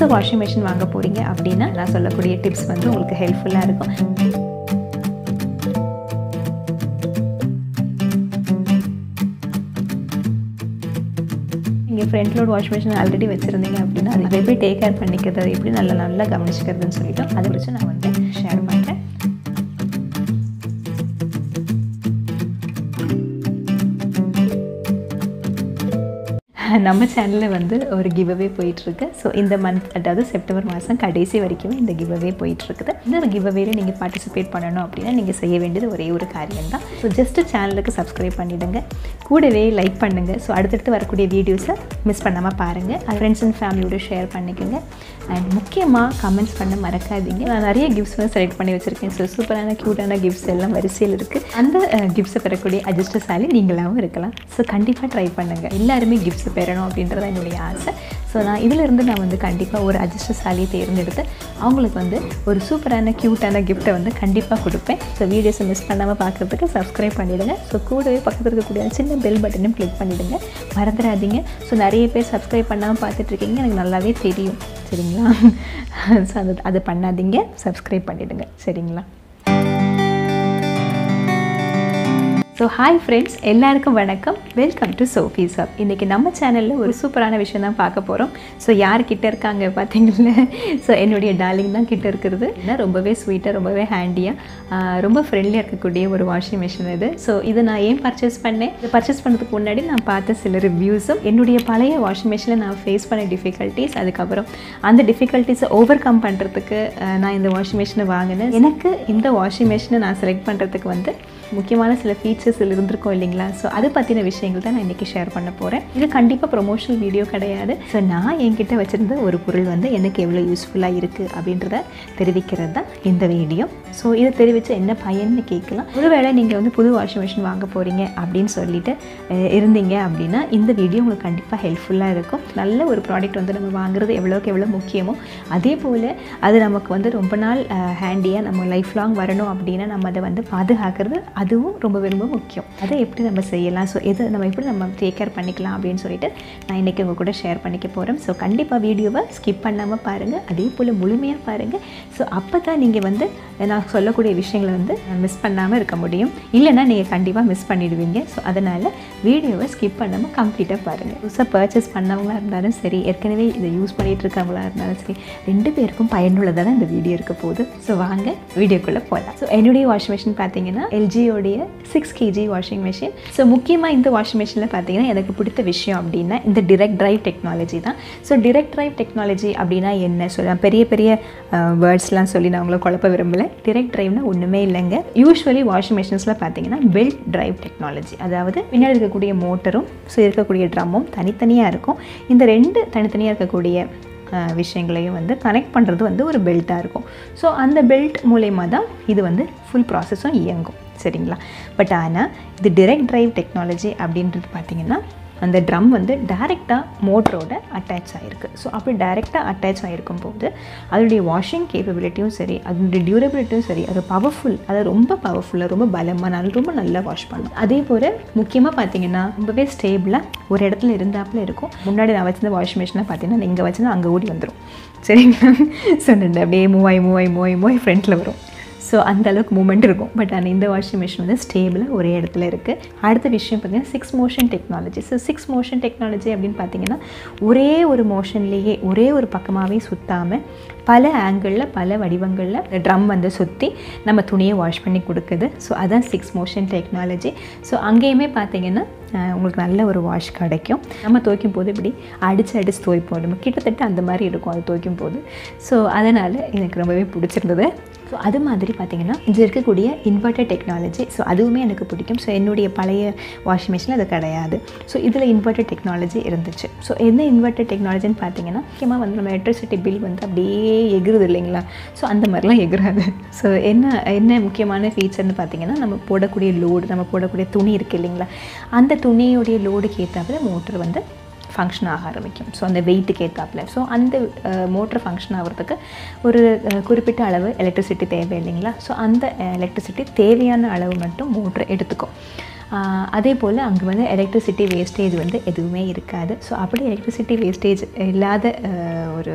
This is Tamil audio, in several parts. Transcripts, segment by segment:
புதுசாக வாஷிங் மிஷின் வாங்க போகிறீங்க அப்படின்னா நான் சொல்லக்கூடிய டிப்ஸ் வந்து உங்களுக்கு ஹெல்ப்ஃபுல்லாக இருக்கும். நீங்கள் front load wash machine already வச்சுருந்தீங்க அப்படின்னா அதை எப்படி டேக் கேர் பண்ணிக்கிறது எப்படி நல்லா நல்லா கவனிச்சுக்கிறதுன்னு சொல்லிட்டு அதை வச்சு நான் வந்து நம்ம சேனலில் வந்து ஒரு கிவ் அவே போயிட்டுருக்கு. ஸோ இந்த மந்த் அதாவது செப்டம்பர் மாதம் கடைசி வரைக்குமே இந்த கிவ் அவே போயிட்டுருக்குது. இந்த ஒரு கிவ் அவேல நீங்கள் பார்ட்டிசிபேட் பண்ணணும் அப்படின்னா நீங்கள் செய்ய வேண்டியது ஒரே ஒரு காரியம் தான் ஸோ ஜஸ்ட்டு சேனலுக்கு சப்ஸ்கிரைப் பண்ணிவிடுங்க கூடவே லைக் பண்ணுங்கள் ஸோ அடுத்தடுத்து வரக்கூடிய வீடியோஸை மிஸ் பண்ணாமல் பாருங்கள் ஃப்ரெண்ட்ஸ் அண்ட் ஃபேமிலியோட ஷேர் பண்ணிக்கோங்க. அண்ட் முக்கியமாக கமெண்ட்ஸ் பண்ண மறக்காதீங்க. நான் நிறைய கிஃப்ட்ஸ் வந்து செலக்ட் பண்ணி வச்சுருக்கேன். ஸோ சூப்பரான க்யூட்டான கிஃப்ட்ஸ் எல்லாம் வரிசையில் இருக்குது அந்த கிஃப்ட்ஸை பெறக்கூடிய அட்ஜஸ்டர் சாலி நீங்களாகவும் இருக்கலாம். ஸோ கண்டிப்பாக ட்ரை பண்ணுங்கள் எல்லாருமே கிஃப்ட்ஸ் பெறணும் அப்படின்றத என்னுடைய ஆசை. ஸோ நான் இதிலிருந்து நான் வந்து கண்டிப்பாக ஒரு அட்ஜஸ்டர் சாலியை தேர்ந்தெடுத்து அவங்களுக்கு வந்து ஒரு சூப்பரான க்யூட்டான கிஃப்ட்டை வந்து கண்டிப்பாக கொடுப்பேன். ஸோ வீடியோஸை மிஸ் பண்ணாமல் பார்க்குறதுக்கு சப்ஸ்கிரைப் பண்ணிவிடுங்க ஸோ கூடவே பக்கத்தில் இருக்கக்கூடிய சின்ன பெல் பட்டனும் கிளிக் பண்ணிவிடுங்க மறந்துடாதீங்க. ஸோ நிறைய பேர் சப்ஸ்கிரைப் பண்ணாமல் பார்த்துட்ருக்கீங்க எனக்கு நல்லாவே தெரியும். சரிங்களா? ஸோ அது அதை பண்ணாதீங்க. சப்ஸ்கிரைப் பண்ணிவிடுங்க சரிங்களா? ஸோ ஹாய் ஃப்ரெண்ட்ஸ் எல்லாருக்கும் வணக்கம். வெல்கம் டு சோஃபீஸ் அப் இன்றைக்கி நம்ம சேனலில் ஒரு சூப்பரான விஷயம் தான் பார்க்க போகிறோம் ஸோ யார் கிட்ட இருக்காங்க பார்த்தீங்களா? ஸோ என்னுடைய டார்லிங் தான் கிட்ட இருக்கிறது. ஏன்னா ரொம்பவே ஸ்வீட்டாக ரொம்பவே ஹேண்டியாக ரொம்ப ஃப்ரெண்ட்லியாக இருக்கக்கூடிய ஒரு வாஷிங் மிஷின் இது. ஸோ இதை நான் ஏன் பர்ச்சேஸ் பண்ணேன்? இதை பர்ச்சேஸ் பண்ணுறதுக்கு முன்னாடி நான் பார்த்த சில ரிவ்யூஸும் என்னுடைய பழைய வாஷிங் மிஷினில் நான் ஃபேஸ் பண்ண டிஃபிகல்ட்டிஸ் அதுக்கப்புறம் அந்த டிஃபிகல்ட்டிஸை ஓவர் கம் பண்ணுறதுக்கு நான் இந்த வாஷிங் மிஷினை வாங்கினேன். எனக்கு இந்த வாஷிங் மிஷினை நான் செலக்ட் பண்ணுறதுக்கு வந்து முக்கியமான சில ஃபீச்சர்ஸ் இருந்திருக்கும் இல்லைங்களா? ஸோ அதை பற்றின விஷயங்கள் தான் நான் இன்றைக்கி ஷேர் பண்ண போகிறேன் இது கண்டிப்பாக ப்ரொமோஷனல் வீடியோ கிடையாது. ஸோ நான் என்கிட்ட வச்சுருந்த ஒரு பொருள் வந்து எனக்கு எவ்வளோ யூஸ்ஃபுல்லாக இருக்குது அப்படின்றத தெரிவிக்கிறது தான் இந்த வீடியோ ஸோ இதை தெரிவித்து என்ன பயன்னு கேட்கலாம். ஒருவேளை நீங்கள் வந்து புது வாஷிங் மிஷின் வாங்க போகிறீங்க அப்படின்னு சொல்லிட்டு இருந்தீங்க அப்படின்னா இந்த வீடியோ உங்களுக்கு கண்டிப்பாக ஹெல்ப்ஃபுல்லாக இருக்கும். நல்ல ஒரு ப்ராடக்ட் வந்து நம்ம வாங்குறது எவ்வளோக்கு எவ்வளோ முக்கியமோ அதே போல் அது நமக்கு வந்து ரொம்ப நாள் ஹேண்டியாக நம்ம லைஃப் லாங் வரணும் அப்படின்னா நம்ம அதை வந்து பாதுகாக்கிறது அதுவும் ரொம்ப ரொம்ப முக்கியம். அதை எப்படி நம்ம செய்யலாம்? ஸோ எதை நம்ம எப்படி நம்ம டேக் கேர் பண்ணிக்கலாம் அப்படின்னு சொல்லிட்டு நான் இன்றைக்கி உங்கள் கூட ஷேர் பண்ணிக்க போகிறேன் ஸோ கண்டிப்பாக வீடியோவை ஸ்கிப் பண்ணாமல் பாருங்கள் அதே போல் முழுமையாக பாருங்கள் ஸோ அப்போ தான் நீங்கள் வந்து நான் சொல்லக்கூடிய விஷயங்களை வந்து மிஸ் பண்ணாமல் இருக்க முடியும். இல்லைன்னா நீங்கள் கண்டிப்பாக மிஸ் பண்ணிடுவீங்க. ஸோ அதனால் வீடியோவை ஸ்கிப் பண்ணாமல் கம்ப்ளீட்டாக பாருங்கள் புதுசாக பர்ச்சேஸ் பண்ணவங்களாக இருந்தாலும் சரி ஏற்கனவே இதை யூஸ் பண்ணிகிட்டு இருக்கவங்களா இருந்தாலும் சரி ரெண்டு பேருக்கும் பயனுள்ளதாக தான் இந்த வீடியோ இருக்க போகுது. ஸோ வாங்க வீடியோக்குள்ளே போகலாம் ஸோ என்னுடைய வாஷிங் மிஷின் பார்த்தீங்கன்னா எல்ஜியோடைய six KG washing machine so முக்கியமாக இந்த வாஷிங் மிஷினில் பார்த்தீங்கன்னா எனக்கு பிடித்த விஷயம் அப்படின்னா இந்த டிரெக்ட் ட்ரைவ் டெக்னாலஜி தான். ஸோ டிரெக்ட் ட்ரைவ் டெக்னாலஜி அப்படின்னா என்ன? சொல்ல பெரிய பெரிய வேர்ட்ஸ்லாம் சொல்லி நான் உங்களை குழப்ப விரும்பலை. டிரெக்ட் ட்ரைவ்னா ஒன்றுமே இல்லைங்க. யூஸ்வலி வாஷிங் மிஷின்ஸில் பார்த்தீங்கன்னா பெல்ட் ட்ரைவ் டெக்னாலஜி அதாவது பின்னாடி இருக்கக்கூடிய மோட்டரும் ஸோ இருக்கக்கூடிய ட்ரம்மும் தனித்தனியாக இருக்கும். இந்த ரெண்டு தனித்தனியாக இருக்கக்கூடிய விஷயங்களையும் வந்து கனெக்ட் பண்ணுறது வந்து ஒரு பெல்ட்டாக இருக்கும். ஸோ அந்த பெல்ட் மூலயமா தான் இது வந்து ஃபுல் ப்ராசஸும் இயங்கும். சரிங்களா? பட் ஆனால் இது டிரெக்ட் ட்ரைவ் டெக்னாலஜி அப்படின்றது பார்த்திங்கன்னா அந்த ட்ரம் வந்து டைரெக்டாக மோட்டரோட அட்டாச் ஆகிருக்கு ஸோ அப்படி டைரெக்டாக அட்டாச் ஆகிருக்கும் போது அதனுடைய வாஷிங் கேப்பபிலிட்டியும் சரி அதனுடைய டியூரபிலிட்டியும் சரி அது பவர்ஃபுல் அது ரொம்ப பவர்ஃபுல்லாக ரொம்ப பலமாக நல்ல ரொம்ப நல்லா வாஷ் பண்ணும். அதே போல் முக்கியமாக பார்த்தீங்கன்னா ரொம்பவே ஸ்டேபிளாக ஒரு இடத்துல இருந்தாப்புல இருக்கும். முன்னாடி நான் வச்சிருந்த வாஷிங் மிஷினில் பார்த்தீங்கன்னா இங்கே வச்சிருந்தா அங்கே ஓடி வந்துடும் சரிங்களா? ஸோ அப்படியே மூவாய் மூவாய் மூவாய் மூவாய் ஃப்ரண்ட்டில் வரும். ஸோ அந்த அளவுக்கு மூமெண்ட் இருக்கும். பட் ஆனால் இந்த வாஷிங் மிஷின் வந்து ஸ்டேபிளாக ஒரே இடத்துல இருக்குது அடுத்த விஷயம் பார்த்திங்கன்னா six motion technology so six motion technology அப்படின்னு பார்த்தீங்கன்னா ஒரே ஒரு மோஷன்லேயே ஒரே ஒரு பக்கமாகவே சுற்றாமல் பல ஆங்கிளில் பல வடிவங்களில் ட்ரம் வந்து சுற்றி நம்ம துணியை வாஷ் பண்ணி கொடுக்குது. ஸோ அதுதான் சிக்ஸ் மோஷன் டெக்னாலஜி ஸோ அங்கேயுமே பார்த்தீங்கன்னா உங்களுக்கு நல்ல ஒரு வாஷ் கிடைக்கும். நம்ம துவைக்கும் போது இப்படி அடித்து அடித்து துவைப்போம். நம்ம கிட்டத்தட்ட அந்த மாதிரி இருக்கும் அது துவைக்கும் போது ஸோ அதனால் எனக்கு ரொம்பவே பிடிச்சிருந்தது. ஸோ அது மாதிரி பார்த்திங்கன்னா இது இருக்கக்கூடிய இன்வெர்டர் டெக்னாலஜி ஸோ அதுவுமே எனக்கு பிடிக்கும். ஸோ என்னுடைய பழைய வாஷிங் மிஷினில் அது கிடையாது. ஸோ இதில் இன்வெர்டர் டெக்னாலஜி இருந்துச்சு. ஸோ என்ன இன்வெர்டர் டெக்னாலஜின்னு பார்த்தீங்கன்னா முக்கியமாக வந்து நம்ம எலக்ட்ரிசிட்டி பில் வந்து அப்படியே எகுருது இல்லைங்களா? ஸோ அந்த மாதிரிலாம் எகுறாது ஸோ என்ன என்ன முக்கியமான ஃபீச்சர்னு பார்த்தீங்கன்னா நம்ம போடக்கூடிய லோடு நம்ம போடக்கூடிய துணி இருக்குது இல்லைங்களா? அந்த துணியுடைய லோடுக்கு ஏற்றாப்புல மோட்டர் வந்து ஃபங்க்ஷன் ஆக ஆரம்பிக்கும். ஸோ அந்த வெயிட்டுக்கு ஏற்றாப்பில் ஸோ அந்த மோட்டர் ஃபங்க்ஷன் ஆகிறதுக்கு ஒரு குறிப்பிட்ட அளவு எலக்ட்ரிசிட்டி தேவை இல்லைங்களா? ஸோ அந்த எலக்ட்ரிசிட்டி தேவையான அளவு மட்டும் மோட்ரு எடுத்துக்கும். அதே போல் அங்கே வந்து எலக்ட்ரிசிட்டி வேஸ்டேஜ் வந்து எதுவுமே இருக்காது. ஸோ அப்படி எலக்ட்ரிசிட்டி வேஸ்டேஜ் இல்லாத ஒரு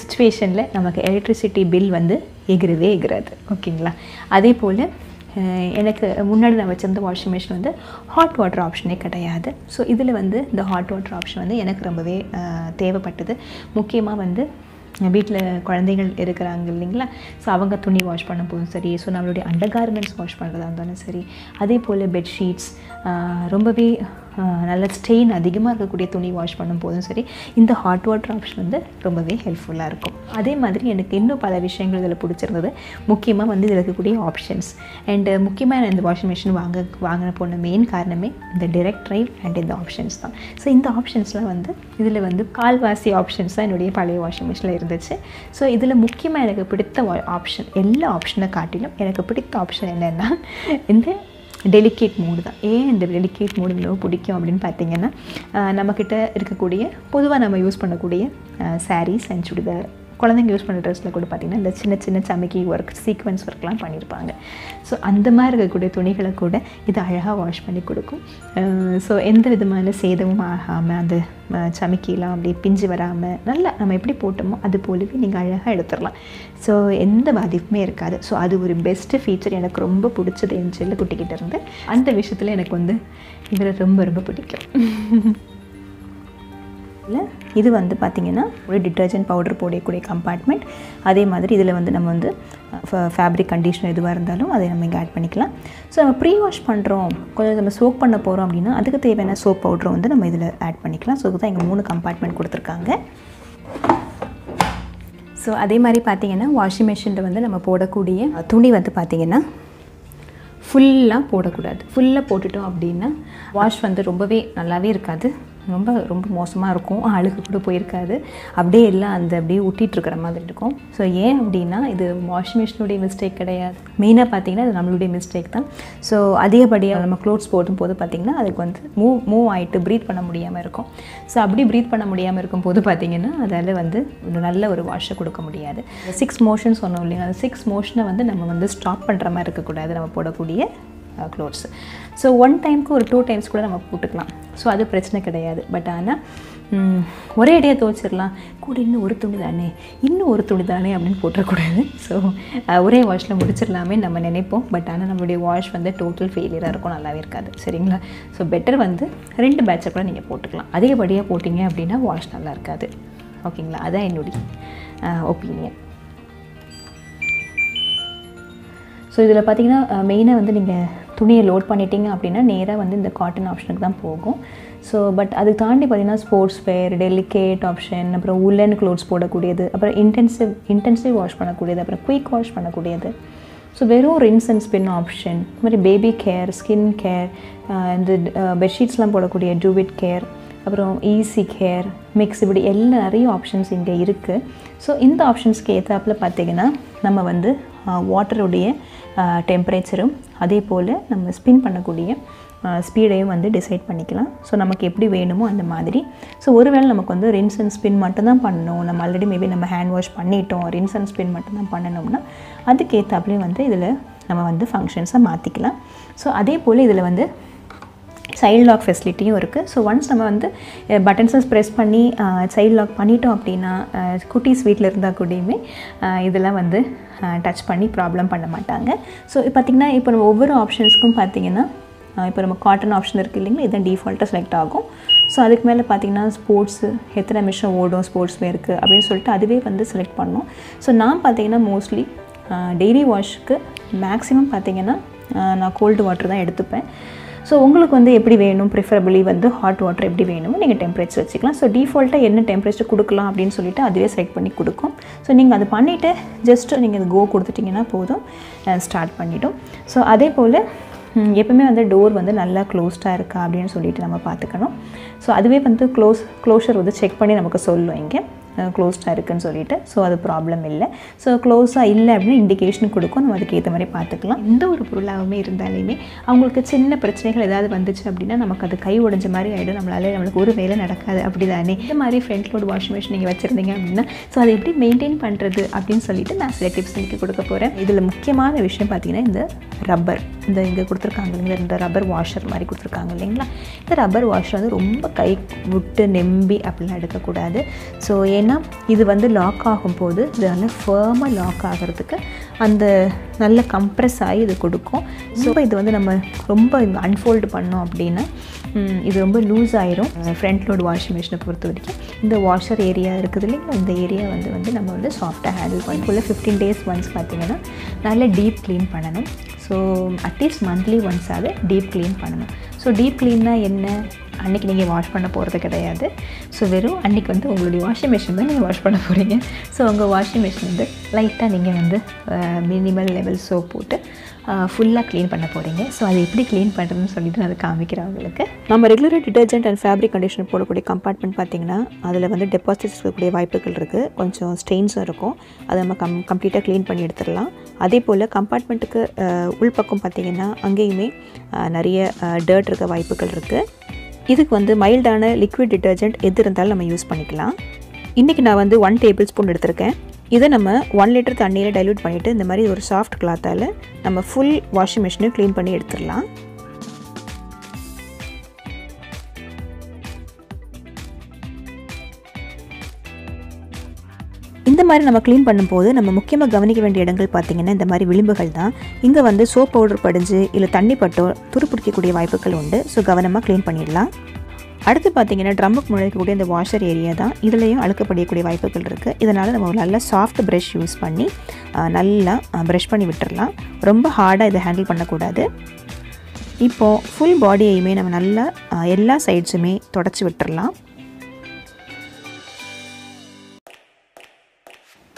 சுச்சுவேஷனில் நமக்கு எலக்ட்ரிசிட்டி பில் வந்து எகிறவே எகிறாது. ஓகேங்களா அதே போல் எனக்கு முன்னாடி நான் வச்சிருந்த வாஷிங் மிஷின் வந்து ஹாட் வாட்டர் ஆப்ஷனே கிடையாது. ஸோ இதில் வந்து இந்த ஹாட் வாட்டர் ஆப்ஷன் வந்து எனக்கு ரொம்பவே தேவைப்பட்டது. முக்கியமாக வந்து வீட்டில் குழந்தைகள் இருக்கிறாங்க இல்லைங்களா? ஸோ அவங்க துணி வாஷ் பண்ணும் போதும் சரி. ஸோ நம்மளுடைய அண்டர் கார்மெண்ட்ஸ் வாஷ் பண்ணுறதா இருந்தாலும் சரி. அதே போல் பெட்ஷீட்ஸ் ரொம்பவே நல்ல ஸ்டெயின் அதிகமாக இருக்கக்கூடிய துணி வாஷ் பண்ணும் போதும் சரி இந்த ஹாட் வாட்டர் ஆப்ஷன் வந்து ரொம்பவே ஹெல்ப்ஃபுல்லாக இருக்கும். அதே மாதிரி எனக்கு இன்னும் பல விஷயங்கள் இதில் பிடிச்சிருந்தது. முக்கியமாக வந்து இதில் இருக்கக்கூடிய ஆப்ஷன்ஸ் அண்டு முக்கியமாக நான் இந்த வாஷிங் மிஷின் வாங்க வாங்கின போன மெயின் காரணமே இந்த டிரெக்ட் ட்ரைவ் அண்ட் இந்த ஆப்ஷன்ஸ் தான். ஸோ இந்த ஆப்ஷன்ஸ்லாம் வந்து இதில் வந்து கால்வாசி ஆப்ஷன்ஸ் தான் என்னுடைய பழைய வாஷிங் மிஷினில் இருந்துச்சு. ஸோ இதில் முக்கியமாக எனக்கு பிடித்த ஆப்ஷன் எல்லா ஆப்ஷனை காட்டிலும் எனக்கு பிடித்த ஆப்ஷன் என்னென்னா இந்த டெலிகேட் மூடு தான். ஏன் இந்த டெலிகேட் மூடு ரொம்ப பிடிக்கும் அப்படின்னு பார்த்தீங்கன்னா நம்மக்கிட்ட இருக்கக்கூடிய பொதுவாக நம்ம யூஸ் பண்ணக்கூடிய சாரீஸ் அண்ட் சுடிதார். குழந்தைங்க யூஸ் பண்ணுற ட்ரெஸ்ஸில் கூட பார்த்திங்கன்னா இந்த சின்ன சின்ன சமைக்கி ஒர்க் சீக்வன்ஸ் ஒர்க்லாம் பண்ணியிருப்பாங்க ஸோ அந்த மாதிரி இருக்கக்கூடிய துணிகளை கூட இது அழகாக வாஷ் பண்ணி கொடுக்கும். ஸோ எந்த விதமான சேதமும் ஆகாமல் அந்த சமைக்கிலாம் அப்படியே பிஞ்சு வராமல் நல்லா நம்ம எப்படி போட்டோமோ அது போலவே நீங்கள் அழகாக எடுத்துடலாம். ஸோ எந்த பாதிப்புமே இருக்காது. ஸோ அது ஒரு பெஸ்ட்டு ஃபீச்சர் எனக்கு ரொம்ப பிடிச்சது என் செல்ல குட்டிக்கிட்ட இருந்து. அந்த விஷயத்தில் எனக்கு வந்து இவரை ரொம்ப ரொம்ப பிடிக்கும். இல்லை இது வந்து பார்த்திங்கன்னா ஒரு டிட்டர்ஜென்ட் பவுடர் போடக்கூடிய கம்பார்ட்மெண்ட் அதே மாதிரி இதில் வந்து நம்ம வந்து ஃபேப்ரிக் கண்டிஷனர் எதுவாக இருந்தாலும் அதை நம்ம இங்கே ஆட் பண்ணிக்கலாம். ஸோ நம்ம ப்ரீ வாஷ் பண்ணுறோம் கொஞ்சம் நம்ம சோப் பண்ண போகிறோம் அப்படின்னா அதுக்கு தேவையான சோப் பவுடரை வந்து நம்ம இதில் ஆட் பண்ணிக்கலாம். ஸோ இதுதான் இங்கே மூணு கம்பார்ட்மெண்ட் கொடுத்துருக்காங்க. ஸோ அதே மாதிரி பார்த்தீங்கன்னா வாஷிங் மிஷினில் வந்து நம்ம போடக்கூடிய துணி வந்து பார்த்திங்கன்னா ஃபுல்லாக போடக்கூடாது. ஃபுல்லாக போட்டுட்டோம் அப்படின்னா வாஷ் வந்து ரொம்பவே நல்லாவே இருக்காது. ரொம்ப ரொம்ப மோசமாக இருக்கும். அழுக்கு கூட போயிருக்காது. அப்படியே எல்லாம் அந்த அப்படியே ஒட்டிட்டு இருக்கிற மாதிரி இருக்கும். ஸோ ஏன் அப்படின்னா இது வாஷிங் மிஷினுடைய மிஸ்டேக் கிடையாது. மெயினாக பார்த்தீங்கன்னா அது நம்மளுடைய மிஸ்டேக் தான். ஸோ அதிகப்படியாக நம்ம க்ளோத்ஸ் போடும் போது பார்த்திங்கன்னா அதுக்கு வந்து மூவ் மூவ் ஆகிட்டு ப்ரீத் பண்ண முடியாமல் இருக்கும். ஸோ அப்படி ப்ரீத் பண்ண முடியாமல் இருக்கும்போது பார்த்திங்கன்னா அதால் வந்து ஒரு நல்ல ஒரு வாஷை கொடுக்க முடியாது. சிக்ஸ் மோஷன் சொன்னோம் இல்லைங்க அந்த சிக்ஸ் மோஷனை வந்து நம்ம வந்து ஸ்டாப் பண்ணுற மாதிரி இருக்கக்கூடாது. நம்ம போடக்கூடிய க்ளோத்ஸ் ஸோ ஒன் டைமுக்கு ஒரு டூ டைம்ஸ் கூட நம்ம போட்டுக்கலாம். ஸோ அது பிரச்சனை கிடையாது. பட் ஆனால் ஒரே அடியாக துவைச்சிடலாம். கூட இன்னும் ஒரு துணி தானே? இன்னும் ஒரு துணி தானே அப்படின்னு போட்டுறக்கூடாது ஸோ uh, ஒரே வாஷில் முடிச்சிடலாமே நம்ம நினைப்போம். பட் ஆனால் நம்மளுடைய வாஷ் வந்து டோட்டல் ஃபெயிலியராக இருக்கும். நல்லாவே இருக்காது. சரிங்களா? ஸோ பெட்டர் வந்து ரெண்டு பேட்சை கூட நீங்கள் போட்டுக்கலாம். அதிகப்படியாக போட்டிங்க அப்படின்னா வாஷ் நல்லா இருக்காது. ஓகேங்களா அதான் என்னுடைய uh, ஒப்பீனியன் ஸோ இதில் பார்த்தீங்கன்னா மெயினாக வந்து நீங்கள் துணியை லோட் பண்ணிட்டீங்க அப்படின்னா நேராக வந்து இந்த காட்டன் ஆப்ஷனுக்கு தான் போகும். ஸோ பட் அது தாண்டி பார்த்தீங்கன்னா ஸ்போர்ட்ஸ் வேர் டெலிகேட் ஆப்ஷன் அப்புறம் உல்லன் க்ளோத்ஸ் போடக்கூடியது அப்புறம் இன்டென்சிவ் இன்டென்சிவ் வாஷ் பண்ணக்கூடியது அப்புறம் குயிக் வாஷ் பண்ணக்கூடியது. ஸோ வெறும் ரின்ஸ் அண்ட் ஸ்பின் ஆப்ஷன் இது மாதிரி பேபி கேர் ஸ்கின் கேர் இந்த பெட்ஷீட்ஸ்லாம் போடக்கூடிய டூவிட் கேர் அப்புறம் ஈஸி கேர் மிக்ஸ் இப்படி எல்லா நிறைய ஆப்ஷன்ஸ் இங்கே இருக்குது ஸோ இந்த ஆப்ஷன்ஸ்க்கு ஏற்றாப்புல பார்த்தீங்கன்னா நம்ம வந்து வாட்டருடைய டெம்பரேச்சரும் அதே போல் நம்ம ஸ்பின் பண்ணக்கூடிய ஸ்பீடையும் வந்து டிசைட் பண்ணிக்கலாம். ஸோ நமக்கு எப்படி வேணுமோ அந்த மாதிரி. ஸோ ஒருவேளை நமக்கு வந்து ரின்ஸ் அண்ட் ஸ்பின் மட்டும்தான் பண்ணணும். நம்ம ஆல்ரெடி மேபி நம்ம ஹேண்ட் வாஷ் பண்ணிட்டோம். ரின்ஸ் அண்ட் ஸ்பின் மட்டும்தான் பண்ணணும்னா அதுக்கேற்றாப்புலேயே வந்து இதில் நம்ம வந்து ஃபங்க்ஷன்ஸை மாற்றிக்கலாம் ஸோ அதே போல் இதில் வந்து சைல்ட் லாக் ஃபெசிலிட்டியும் இருக்குது ஸோ ஒன்ஸ் நம்ம வந்து பட்டன்ஸை ப்ரெஸ் பண்ணி சைல்ட் லாக் பண்ணிட்டோம் அப்படின்னா அஹ், குட்டீஸ் வீட்டில் இருந்தால் கூடயுமே இதெல்லாம் வந்து டச் பண்ணி ப்ராப்ளம் பண்ண மாட்டாங்க. ஸோ பார்த்திங்கன்னா இப்போ நம்ம ஒவ்வொரு ஆப்ஷன்ஸ்க்கும் பார்த்திங்கன்னா இப்போ நம்ம காட்டன் ஆப்ஷன் இருக்குது இல்லைங்களா இதான் டிஃபால்ட்டாக செலக்ட் ஆகும். ஸோ அதுக்கு மேலே பார்த்தீங்கன்னா ஸ்போர்ட்ஸு எத்தனை நிமிஷம் ஓடும் ஸ்போர்ட்ஸ் இருக்குது அப்படின்னு சொல்லிட்டு அதுவே வந்து செலக்ட் பண்ணோம். ஸோ நான் பார்த்தீங்கன்னா மோஸ்ட்லி டெய்லி வாஷ்க்கு மேக்ஸிமம் பார்த்திங்கன்னா நான் கோல்டு வாட்டர் தான் எடுத்துப்பேன். ஸோ உங்களுக்கு வந்து எப்படி வேணும்? ப்ரிஃபரபிளி வந்து ஹாட் வாட்டர் எப்படி வேணுமோ நீங்கள் டெம்பரேச்சர் வச்சுக்கலாம். ஸோ டிஃபால்ட்டாக என்ன டெம்பரேச்சர் கொடுக்கலாம் அப்படின்னு சொல்லிட்டு அதுவே செலக்ட் பண்ணி கொடுக்கும். ஸோ நீங்கள் அதை பண்ணிவிட்டு ஜஸ்ட்டு நீங்கள் இது கோ கொடுத்துட்டிங்கன்னா போதும். ஸ்டார்ட் பண்ணிவிடும் ஸோ அதே போல் எப்பவுமே வந்து டோர் வந்து நல்லா க்ளோஸ்டாக இருக்கா அப்படின்னு சொல்லிட்டு நம்ம பார்த்துக்கணும். ஸோ அதுவே வந்து க்ளோஸ் க்ளோஷர் வந்து செக் பண்ணி நமக்கு சொல்லும் இங்கே. க்ளோஸ்டாக இருக்குன்னு சொல்லிட்டு ஸோ அது ப்ராப்ளம் இல்லை. ஸோ க்ளோஸாக இல்லை அப்படின்னு இண்டிகேஷன் கொடுக்கும். நம்ம அதுக்கு ஏற்ற மாதிரி பார்த்துக்கலாம். எந்த ஒரு பொருளாகவுமே இருந்தாலுமே அவங்களுக்கு சின்ன பிரச்சனைகள் ஏதாவது வந்துச்சு அப்படின்னா நமக்கு அது கை உடைஞ்ச மாதிரி ஆகிடும் நம்மளால நம்மளுக்கு ஒரு வேலை நடக்காது. அப்படி தானே இந்த மாதிரி ஃப்ரண்ட் லோட் வாஷிங் மிஷின் நீங்கள் வச்சுருந்தீங்க அப்படின்னா ஸோ அதை எப்படி மெயின்டைன் பண்ணுறது அப்படின்னு சொல்லிட்டு நான் சில டிப்ஸ் இன்றைக்கி கொடுக்க போகிறேன் இதில் முக்கியமான விஷயம் பார்த்தீங்கன்னா இந்த ரப்பர் இந்த இங்கே கொடுத்துருக்காங்க இல்லைங்களா? இந்த ரப்பர் வாஷர் மாதிரி கொடுத்துருக்காங்க இல்லைங்களா? இந்த ரப்பர் வாஷர் வந்து ரொம்ப கை விட்டு நெம்பி அப்படிலாம் எடுக்கக்கூடாது. ஸோ ஏன் ஏன்னா இது வந்து லாக் ஆகும்போது இது நல்லா ஃபேர்மாக லாக் ஆகிறதுக்கு அந்த நல்ல கம்ப்ரெஸ் ஆகி இது கொடுக்கும். ஸோ இது வந்து நம்ம ரொம்ப அன்ஃபோல்டு பண்ணோம் அப்படின்னா இது ரொம்ப லூஸ் ஆயிரும். ஃப்ரண்ட் லோட் வாஷிங் மிஷினை பொறுத்த வரைக்கும். இந்த வாஷர் ஏரியா இருக்குது இல்லைங்களா இந்த ஏரியா வந்து வந்து நம்ம வந்து சாஃப்டாக ஹேண்டில் பண்ணி ஃபுல்லாக ஃபிஃப்டீன் டேஸ் ஒன்ஸ் பார்த்தீங்கன்னா நல்லா டீப் க்ளீன் பண்ணணும். ஸோ அட்லீஸ்ட் மந்த்லி ஒன்ஸாவது டீப் க்ளீன் பண்ணணும். ஸோ டீப் க்ளீன்னா என்ன? அன்றைக்கி நீங்கள் வாஷ் பண்ண போகிறது கிடையாது. ஸோ வெறும் அன்றைக்கி வந்து உங்களுடைய வாஷிங் மிஷின் தான் நீங்கள் வாஷ் பண்ண போகிறீங்க ஸோ உங்கள் வாஷிங் மிஷின் வந்து லைட்டாக நீங்கள் வந்து மினிமல் லெவல் சோப் போட்டு ஃபுல்லாக க்ளீன் பண்ண போகிறீங்க ஸோ அதை எப்படி க்ளீன் பண்ணுறதுன்னு சொல்லிட்டு நான் அதை காமிக்கிறேன் உங்களுக்கு. நம்ம ரெகுலராக டிட்டர்ஜென்ட் அண்ட் ஃபேப்ரிக் கண்டிஷனர் போடக்கூடிய கம்பார்ட்மெண்ட் பார்த்தீங்கன்னா அதில் வந்து டெபாசிட்ஸ் இருக்கக்கூடிய வாய்ப்புகள் இருக்குது கொஞ்சம் ஸ்டெயின்ஸும் இருக்கும். அதை நம்ம கம் கம்ப்ளீட்டாக க்ளீன் பண்ணி எடுத்துடலாம். அதே போல் கம்பார்ட்மெண்ட்டுக்கு உள்பக்கம் பார்த்தீங்கன்னா அங்கேயுமே நிறைய டர்ட் இருக்க வாய்ப்புகள் இருக்குது இதுக்கு வந்து மைல்டான லிக்விட் டிட்டர்ஜென்ட் எது இருந்தாலும் நம்ம யூஸ் பண்ணிக்கலாம். இன்றைக்கி நான் வந்து ஒன் டேபிள் ஸ்பூன் எடுத்திருக்கேன். இதை நம்ம ஒன் லிட்டர் தண்ணியில் டைல்யூட் பண்ணிவிட்டு இந்த மாதிரி ஒரு சாஃப்ட் கிளாத்தால் நம்ம ஃபுல் வாஷிங் மிஷினை க்ளீன் பண்ணி எடுத்துடலாம். இந்த மாதிரி நம்ம க்ளீன் பண்ணும்போது நம்ம முக்கியமாக கவனிக்க வேண்டிய இடங்கள் பார்த்திங்கன்னா இந்த மாதிரி விளிம்புகள் தான். இங்கே வந்து சோப் பவுடர் படிஞ்சு இல்லை தண்ணி பட்டோ துருப்பிடிக்கக்கூடிய வாய்ப்புகள் உண்டு. ஸோ கவனமாக க்ளீன் பண்ணிடலாம். அடுத்து பார்த்தீங்கன்னா ட்ரம்முக்கு முன்னாடி இந்த வாஷர் ஏரியா தான். இதுலேயும் அழுக்கப்படியக்கூடிய வாய்ப்புகள் இருக்குது இதனால் நம்ம ஒரு நல்ல சாஃப்ட் ப்ரஷ் யூஸ் பண்ணி நல்லா ப்ரஷ் பண்ணி விட்டுடலாம் ரொம்ப ஹார்டாக இதை ஹேண்டில் பண்ணக்கூடாது. இப்போது ஃபுல் பாடியையுமே நம்ம நல்லா எல்லா சைட்ஸுமே தொடச்சி விட்டுடலாம்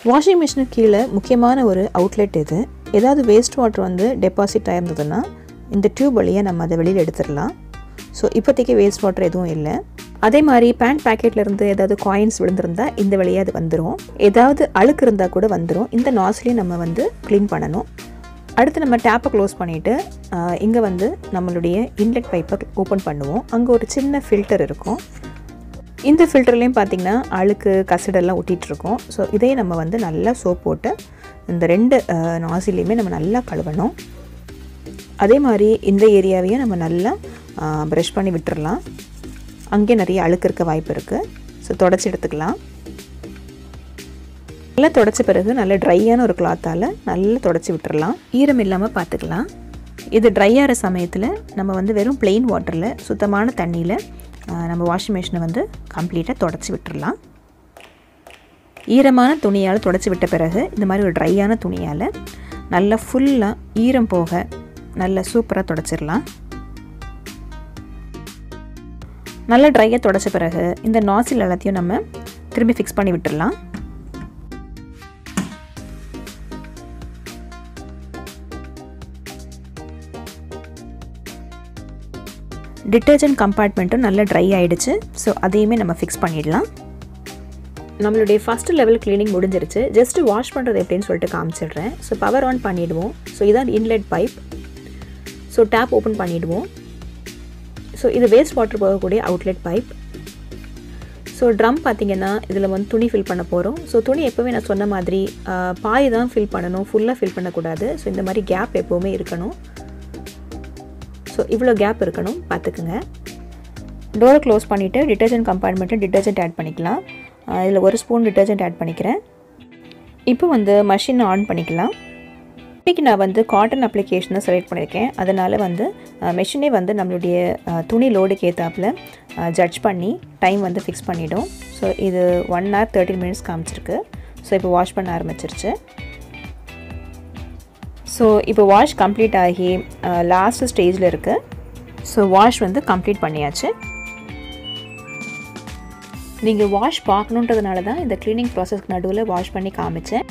வாஷிங் மிஷினுக்கு கீழே முக்கியமான ஒரு அவுட்லெட் இது ஏதாவது வேஸ்ட் வாட்டர் வந்து டெபாசிட் ஆயிருந்ததுன்னா இந்த டியூப் வழியை நம்ம அதை வெளியில் எடுத்துடலாம். ஸோ இப்போதைக்கு வேஸ்ட் வாட்டர் எதுவும் இல்லை. அதே மாதிரி பேண்ட் பேக்கெட்லேருந்து ஏதாவது காயின்ஸ் விழுந்திருந்தால் இந்த வழியாக அது வந்துடும் ஏதாவது அழுக்கு இருந்தால் கூட வந்துடும் இந்த நாஸ்லையும் நம்ம வந்து க்ளீன் பண்ணணும். அடுத்து நம்ம டேப்பை க்ளோஸ் பண்ணிவிட்டு இங்கே வந்து நம்மளுடைய இன்லெட் பைப்பை ஓப்பன் பண்ணுவோம். அங்கே ஒரு சின்ன ஃபில்டர் இருக்கும். இந்த ஃபில்டர்லேயும் பார்த்தீங்கன்னா அழுக்கு கசடெல்லாம் ஒட்டிகிட்ருக்கோம் ஸோ இதையும் நம்ம வந்து நல்லா சோப் போட்டு இந்த ரெண்டு நாசிலையுமே நம்ம நல்லா கழுவணும். அதே மாதிரி இந்த ஏரியாவையும் நம்ம நல்லா ப்ரஷ் பண்ணி விட்டுறலாம். அங்கே நிறைய அழுக்கு இருக்க வாய்ப்பு இருக்குது ஸோ தொடச்சி எடுத்துக்கலாம். நல்லா தொடச்ச பிறகு நல்லா ட்ரையான ஒரு கிளாத்தால் நல்லா தொடச்சி விட்டுறலாம். ஈரம் இல்லாமல் பார்த்துக்கலாம் இது ட்ரை ஆகிற சமயத்தில் நம்ம வந்து வெறும் பிளெயின் வாட்டரில் சுத்தமான தண்ணியில் நம்ம வாஷிங் மிஷினை வந்து கம்ப்ளீட்டாக தொடச்சி விட்டுடலாம் ஈரமான துணியால் தொடச்சி விட்ட பிறகு இந்த மாதிரி ஒரு ட்ரையான துணியால் நல்லா ஃபுல்லாக ஈரம் போக நல்லா சூப்பராக தொடச்சிடலாம். நல்லா ட்ரையாக தொடச்ச பிறகு இந்த நாசில் எல்லாத்தையும் நம்ம திரும்பி ஃபிக்ஸ் பண்ணி விட்டுடலாம் டிட்டர்ஜென்ட் கம்பார்ட்மெண்ட்டும் நல்லா ட்ரை ஆகிடுச்சு ஸோ அதையுமே நம்ம ஃபிக்ஸ் பண்ணிடலாம். நம்மளுடைய ஃபஸ்ட் லெவல் க்ளீனிங் முடிஞ்சிருச்சு. ஜஸ்ட் வாஷ் பண்ணுறது எப்படின்னு சொல்லிட்டு காமிச்சிடுறேன். ஸோ பவர் ஆன் பண்ணிவிடுவோம் ஸோ இதான் inlet pipe so tap open பண்ணிவிடுவோம் ஸோ இது வேஸ்ட் வாட்டர் போகக்கூடிய அவுட்லெட் பைப் ஸோ ட்ரம் பார்த்தீங்கன்னா இதில் வந்து துணி ஃபில் பண்ண போகிறோம் ஸோ துணி எப்போவுமே நான் சொன்ன மாதிரி பாய் தான் ஃபில் பண்ணணும். ஃபுல்லாக ஃபில் பண்ணக்கூடாது. ஸோ இந்த மாதிரி கேப் எப்போவுமே இருக்கணும். ஸோ இவ்வளோ கேப் இருக்கணும் பார்த்துக்குங்க டோரை க்ளோஸ் பண்ணிவிட்டு டிட்டர்ஜென்ட் கம்பார்ட்மெண்ட்டில் டிட்டர்ஜென்ட் ஆட் பண்ணிக்கலாம். இதில் ஒரு ஸ்பூன் டிட்டர்ஜென்ட் ஆட் பண்ணிக்கிறேன். இப்போ வந்து மஷினை ஆன் பண்ணிக்கலாம். இன்றைக்கி நான் வந்து காட்டன் அப்ளிகேஷனை செலக்ட் பண்ணியிருக்கேன் அதனால் வந்து மெஷினே வந்து நம்மளுடைய துணி லோடுக்கு ஏற்றாப்புல ஜட்ஜ் பண்ணி டைம் வந்து ஃபிக்ஸ் பண்ணிவிடும் ஸோ இது ஒன் ஹவர் தேர்ட்டின் மினிட்ஸ் காமிச்சிருக்கு. ஸோ இப்போ வாஷ் பண்ண ஆரம்பிச்சிருச்சு. ஸோ இப்போ வாஷ் கம்ப்ளீட் ஆகி லாஸ்ட் ஸ்டேஜில் இருக்குது ஸோ வாஷ் வந்து கம்ப்ளீட் பண்ணியாச்சு. நீங்கள் வாஷ் பார்க்கணுன்றதுனால தான் இந்த க்ளீனிங் ப்ராசஸ்க்கு நடுவில் வாஷ் பண்ணி காமிச்சேன்.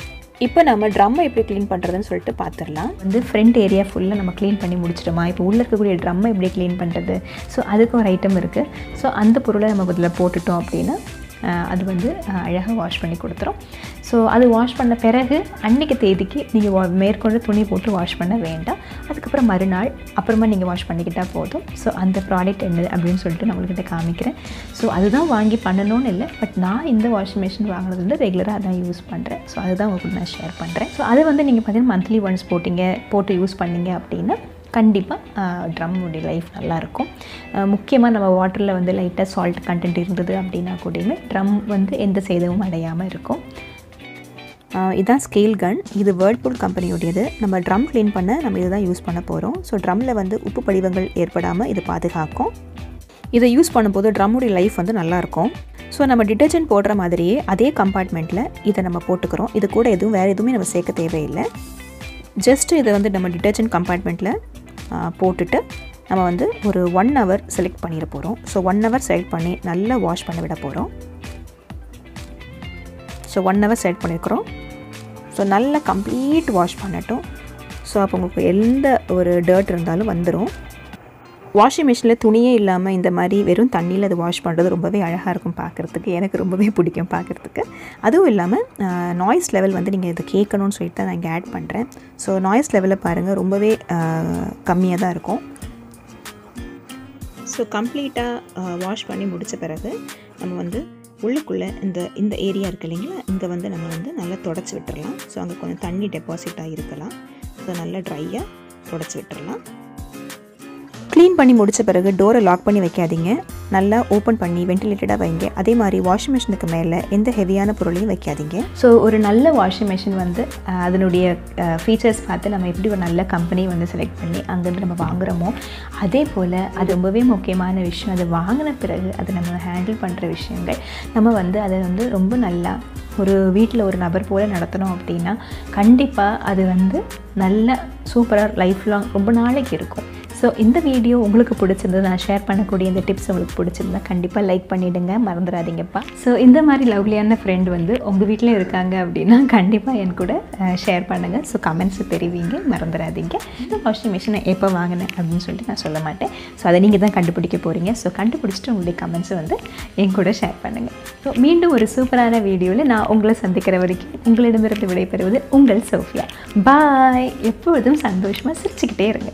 இப்போ நம்ம ட்ரம்மை எப்படி க்ளீன் பண்ணுறதுன்னு சொல்லிட்டு பார்த்துடலாம் வந்து ஃப்ரண்ட் ஏரியா ஃபுல்லாக நம்ம க்ளீன் பண்ணி முடிச்சிட்டோமா? இப்போ உள்ளே இருக்கக்கூடிய ட்ரம்மை எப்படி க்ளீன் பண்ணுறது ஸோ அதுக்கு ஒரு ஐட்டம் இருக்குது ஸோ அந்த பொருளை நம்ம இதில் போட்டுட்டோம் அப்படின்னா அது வந்து அழகாக வாஷ் பண்ணி கொடுத்துரும். ஸோ அது வாஷ் பண்ண பிறகு அன்றைக்கி தேதிக்கு நீங்கள் வா மேற்கொண்டு துணி போட்டு வாஷ் பண்ண வேண்டாம். அதுக்கப்புறம் மறுநாள் அப்புறமா நீங்கள் வாஷ் பண்ணிக்கிட்டால் போதும். ஸோ அந்த ப்ராடக்ட் என்ன அப்படின்னு சொல்லிட்டு நான் உங்கள்கிட்ட காமிக்கிறேன். ஸோ அதுதான் வாங்கி பண்ணணும்னு இல்லை. பட் நான் இந்த வாஷிங் மிஷின் வாங்கினது வந்து ரெகுலராக அதான் யூஸ் பண்ணுறேன் ஸோ அதுதான் உங்களுக்கு நான் ஷேர் பண்ணுறேன் ஸோ அது வந்து நீங்கள் பார்த்தீங்கன்னா மந்த்லி ஒன்ஸ் போட்டிங்க போட்டு யூஸ் பண்ணீங்க அப்படின்னா கண்டிப்பாக ட்ரம்முடைய லைஃப் நல்லாயிருக்கும் முக்கியமாக நம்ம வாட்டரில் வந்து லைட்டாக சால்ட் கண்டென்ட் இருந்தது அப்படின்னா கூடயுமே ட்ரம் வந்து எந்த சேதமும் அடையாமல் இருக்கும். இதுதான் ஸ்கேல் கன் இது வேர்ல்பூல் கம்பெனியுடையது நம்ம ட்ரம் க்ளீன் பண்ண நம்ம இதை தான் யூஸ் பண்ண போகிறோம் ஸோ ட்ரம்மில் வந்து உப்பு படிவங்கள் ஏற்படாமல் இது பாதுகாக்கும். இதை யூஸ் பண்ணும்போது ட்ரம்முடைய லைஃப் வந்து நல்லாயிருக்கும் ஸோ நம்ம டிட்டர்ஜென்ட் போடுற மாதிரியே அதே கம்பார்ட்மெண்ட்டில் இதை நம்ம போட்டுக்கிறோம். இது கூட எதுவும் வேறு எதுவுமே நம்ம சேர்க்க தேவையில்லை. ஜஸ்ட்டு இதை வந்து நம்ம டிட்டர்ஜென்ட் கம்பார்ட்மெண்ட்டில் போட்டுட்டு நம்ம வந்து ஒரு ஒன் ஹவர் செலக்ட் பண்ணிட போகிறோம் ஸோ ஒன் ஹவர் செலக்ட் பண்ணி நல்லா வாஷ் பண்ண விட போகிறோம் ஸோ ஒன் ஹவர் செலக்ட் பண்ணியிருக்கிறோம் ஸோ நல்லா கம்ப்ளீட் வாஷ் பண்ணட்டும். ஸோ அப்போ உங்களுக்கு எந்த ஒரு டர்ட் இருந்தாலும் வந்துடும் வாஷிங் மிஷினில் துணியே இல்லாமல் இந்த மாதிரி வெறும் தண்ணியில் அது வாஷ் பண்ணுறது ரொம்பவே அழகாக இருக்கும் பார்க்குறதுக்கு. எனக்கு ரொம்பவே பிடிக்கும் பார்க்குறதுக்கு. அதுவும் இல்லாமல் நாய்ஸ் லெவல் வந்து நீங்கள் இதை கேட்கணும்னு சொல்லிட்டு தான் நான் இங்கே ஆட் பண்ணுறேன் ஸோ நாய்ஸ் லெவலில் பாருங்கள் ரொம்பவே கம்மியாக தான் இருக்கும். ஸோ கம்ப்ளீட்டாக வாஷ் பண்ணி முடித்த பிறகு நம்ம வந்து உள்ளுக்குள்ளே இந்த இந்த ஏரியா இருக்குது இல்லைங்களா இங்கே வந்து நம்ம வந்து நல்லா தொடச்சி விட்டுறலாம். ஸோ அங்கே கொஞ்சம் தண்ணி டெபாசிட்டாக இருக்கலாம். ஸோ நல்லா ட்ரையாக தொடச்சி விட்டுறலாம். க்ளீன் பண்ணி முடித்த பிறகு டோரை லாக் பண்ணி வைக்காதீங்க. நல்லா ஓப்பன் பண்ணி வென்டிலேட்டடாக வைங்க. அதே மாதிரி வாஷிங் மிஷினுக்கு மேலே எந்த ஹெவியான பொருளையும் வைக்காதீங்க. ஸோ ஒரு நல்ல வாஷிங் மிஷின் வந்து அதனுடைய ஃபீச்சர்ஸ் பார்த்து நம்ம எப்படி ஒரு நல்ல கம்பெனி வந்து செலக்ட் பண்ணி அங்கேருந்து நம்ம வாங்குகிறோமோ அதே போல் அது ரொம்பவே முக்கியமான விஷயம். அது வாங்கின பிறகு அதை நம்ம ஹேண்டில் பண்ணுற விஷயங்கள். நம்ம வந்து அதை வந்து ரொம்ப நல்லா ஒரு வீட்டில் ஒரு நபர் போல் நடத்தணும் அப்படின்னா கண்டிப்பாக அது வந்து நல்ல சூப்பராக லைஃப் லாங் ரொம்ப நாளைக்கு இருக்கும். ஸோ இந்த வீடியோ உங்களுக்கு பிடிச்சிருந்தது நான் ஷேர் பண்ணக்கூடிய இந்த டிப்ஸ் உங்களுக்கு பிடிச்சிருந்தா கண்டிப்பாக லைக் பண்ணிவிடுங்க மறந்துடாதீங்கப்பா. ஸோ இந்த மாதிரி லவ்லியான ஃப்ரெண்ட் வந்து உங்கள் வீட்டில் இருக்காங்க அப்படின்னா கண்டிப்பாக என் கூட ஷேர் பண்ணுங்கள் ஸோ கமெண்ட்ஸை தெரிவிங்க மறந்துடாதீங்க. இந்த வாஷிங் மிஷினை எப்போ வாங்கினேன் அப்படின்னு சொல்லிட்டு நான் சொல்ல மாட்டேன். ஸோ அதை நீங்கள் தான் கண்டுபிடிக்க போகிறீங்க ஸோ கண்டுபிடிச்சிட்டு உங்களுடைய கமெண்ட்ஸை வந்து என் கூட ஷேர் பண்ணுங்கள் ஸோ மீண்டும் ஒரு சூப்பரான வீடியோவில் நான் உங்களை சந்திக்கிற வரைக்கும் உங்களிடமிருந்து விடைபெறுவது உங்கள் சோஃபியா. பாய் எப்பொழுதும் சந்தோஷமாக சிரிச்சுக்கிட்டே இருங்க.